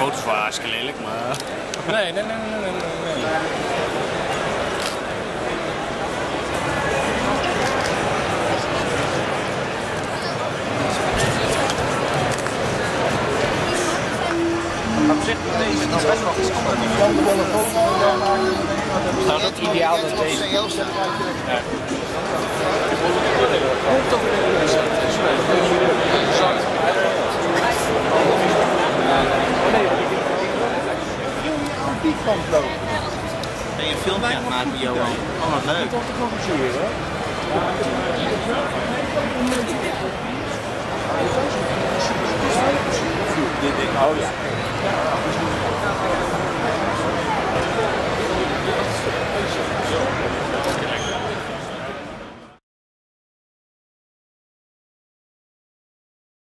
foto's waren hartstikke lelijk, maar... Nee, nee, nee, nee, nee, nee. nee. voorzichtig met deze, dat is best wel verstandig. Nou, dat ideaal dat deze... Ja. Lopen. Ben je een filmpje aan het maken, Johan? Oh, wat leuk.